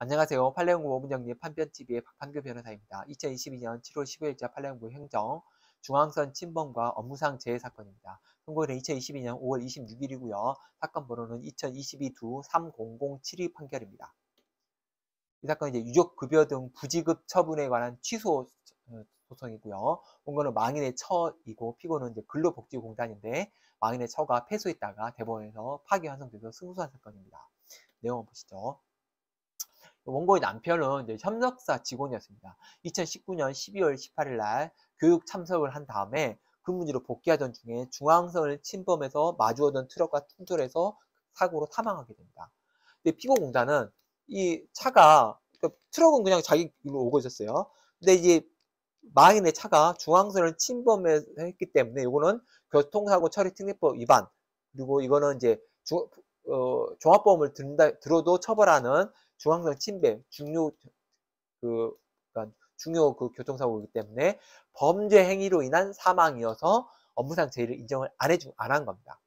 안녕하세요. 판례연구 원문정리 판변TV의 박판규 변호사입니다. 2022년 7월 15일자 판례연구 행정 중앙선 침범과 업무상 재해 사건입니다. 선고일은 2022년 5월 26일이고요. 사건 번호는 2022두 3007위 판결입니다. 이 사건은 이제 유족급여 등 부지급 처분에 관한 취소 어, 소송이고요. 원고는 망인의 처이고 피고는 이제 근로복지공단인데 망인의 처가 패소했다가 대법원에서 파기환송돼서 승소한 사건입니다. 내용 보시죠. 원고의 남편은 이제 협력사 직원이었습니다. 2019년 12월 18일 날 교육 참석을 한 다음에 근무지로 복귀하던 중에 중앙선을 침범해서 마주오던 트럭과 충돌해서 사고로 사망하게 됩니다. 근데 피고공단은 이 차가 그러니까 트럭은 그냥 자기 길로 오고 있었어요. 근데 이제 망인의 차가 중앙선을 침범했기 때문에 이거는 교통사고 처리 특례법 위반 그리고 이거는 이제 중, 어, 종합보험을 든다, 들어도 처벌하는 중앙선 침배 중요 그 그러니까 중요 그 교통사고이기 때문에 범죄 행위로 인한 사망이어서 업무상 재해를 인정을 안 해주 안 한 겁니다.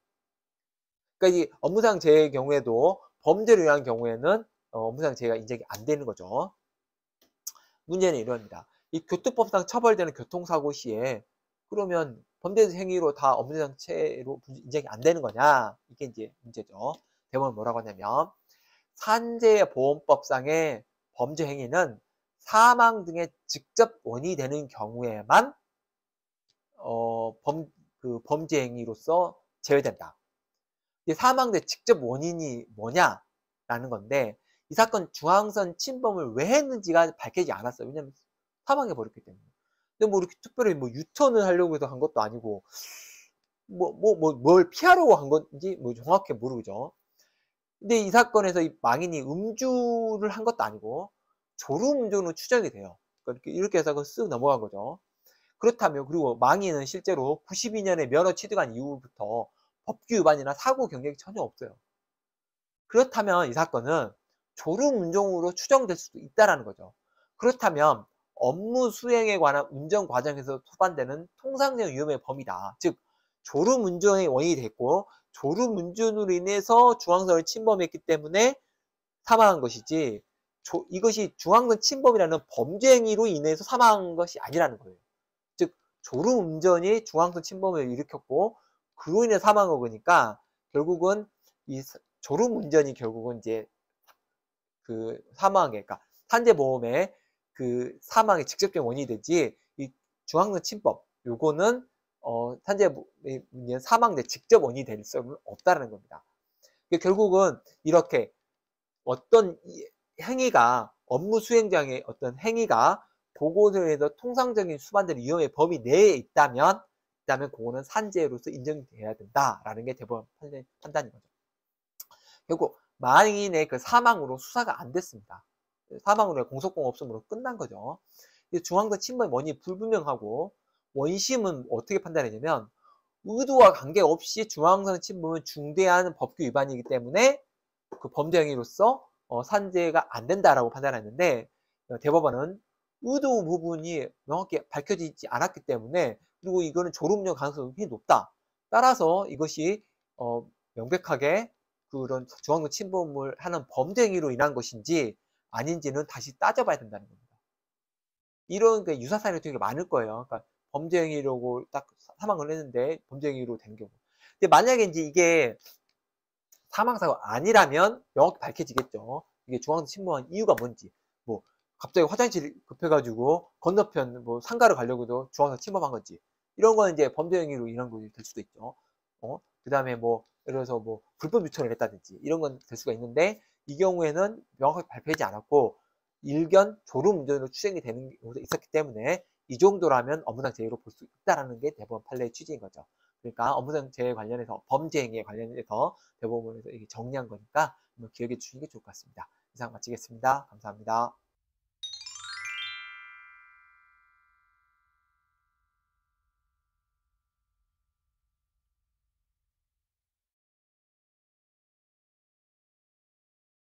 그러니까 이 업무상 재해의 경우에도 범죄로 인한 경우에는 어, 업무상 재해가 인정이 안 되는 거죠. 문제는 이러합니다. 이 교통법상 처벌되는 교통사고 시에 그러면 범죄 행위로 다 업무상 재해로 인정이 안 되는 거냐? 이게 이제 문제죠. 대법원 뭐라고 하냐면 산재보험법상의 범죄 행위는 사망 등의 직접 원인이 되는 경우에만 어, 범, 그 범죄 행위로서 제외된다. 사망 의 직접 원인이 뭐냐라는 건데 이 사건 중앙선 침범을 왜 했는지가 밝혀지지 않았어요. 왜냐하면 사망해 버렸기 때문에. 근데 뭐 이렇게 특별히 뭐 유턴을 하려고 해서 한 것도 아니고 뭐 뭐 뭐 뭘 피하려고 한 건지 뭐 정확히 모르죠. 근데 이 사건에서 이 망인이 음주를 한 것도 아니고 졸음 운전으로 추정이 돼요. 그러니까 이렇게 해서 쓱 넘어간 거죠. 그렇다면 그리고 망인은 실제로 92년에 면허 취득한 이후부터 법규 위반이나 사고 경력이 전혀 없어요. 그렇다면 이 사건은 졸음 운전으로 추정될 수도 있다라는 거죠. 그렇다면 업무 수행에 관한 운전 과정에서 소반되는 통상적 위험의 범위다. 즉 졸음 운전의 원인이 됐고 졸음 운전으로 인해서 중앙선을 침범했기 때문에 사망한 것이지 조, 이것이 중앙선 침범이라는 범죄 행위로 인해서 사망한 것이 아니라는 거예요. 즉 졸음 운전이 중앙선 침범을 일으켰고 그로 인해 사망한 거니까 결국은 이 졸음 운전이 결국은 이제 그 사망의 그러니까 산재 보험의 그 사망의 직접적 원인이 되지 이 중앙선 침범 요거는 어, 산재 문제는 사망 내 직접 원인이 될 수는 없다는 겁니다. 결국은 이렇게 어떤 행위가 업무 수행장의 어떤 행위가 보고서에서 통상적인 수반되는 위험의 범위 내에 있다면 있다면 그거는 산재로서 인정돼야 된다라는 게 대법원 판단인 거죠. 결국 만인의 그 사망으로 수사가 안 됐습니다. 사망으로 공소공 없음으로 끝난 거죠. 중앙선 침범의 원인이 불분명하고 원심은 어떻게 판단했냐면 의도와 관계없이 중앙선 침범은 중대한 법규 위반이기 때문에 그 범죄 행위로서 어, 산재가 안 된다라고 판단했는데 어, 대법원은 의도 부분이 명확히 밝혀지지 않았기 때문에 그리고 이거는 졸음력 가능성이 높다. 따라서 이것이 어, 명백하게 그런 중앙선 침범을 하는 범죄 행위로 인한 것인지 아닌지는 다시 따져봐야 된다는 겁니다. 이런 그 유사 사례가 되게 많을 거예요. 그러니까 범죄 행위라고 딱 사망을 했는데 범죄 행위로 된 경우. 근데 만약에 이제 이게 사망 사고 아니라면 명확히 밝혀지겠죠. 이게 중앙선 침범한 이유가 뭔지. 뭐 갑자기 화장실 급해가지고 건너편 뭐 상가를 가려고도 중앙선 침범한 건지. 이런 건 이제 범죄 행위로 인한 것이 될 수도 있죠. 어? 그 다음에 뭐, 예를 들어서 뭐, 불법 유턴을 했다든지, 이런 건 될 수가 있는데, 이 경우에는 명확하게 발표하지 않았고, 일견 졸음 운전으로 추정이 되는 경우도 있었기 때문에, 이 정도라면 업무상 재해로 볼 수 있다라는 게 대법원 판례의 취지인 거죠. 그러니까 업무상 재해 관련해서 범죄 행위에 관련해서 대법원에서 정리한 거니까 기억해 주시는 게 좋을 것 같습니다. 이상 마치겠습니다. 감사합니다.